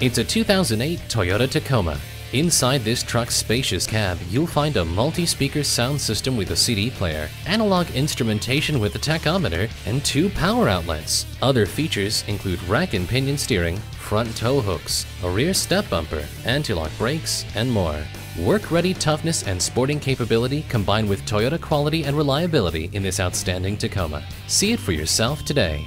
It's a 2008 Toyota Tacoma. Inside this truck's spacious cab, you'll find a multi-speaker sound system with a CD player, analog instrumentation with a tachometer, and two power outlets. Other features include rack and pinion steering, front tow hooks, a rear step bumper, anti-lock brakes, and more. Work-ready toughness and sporting capability combined with Toyota quality and reliability in this outstanding Tacoma. See it for yourself today.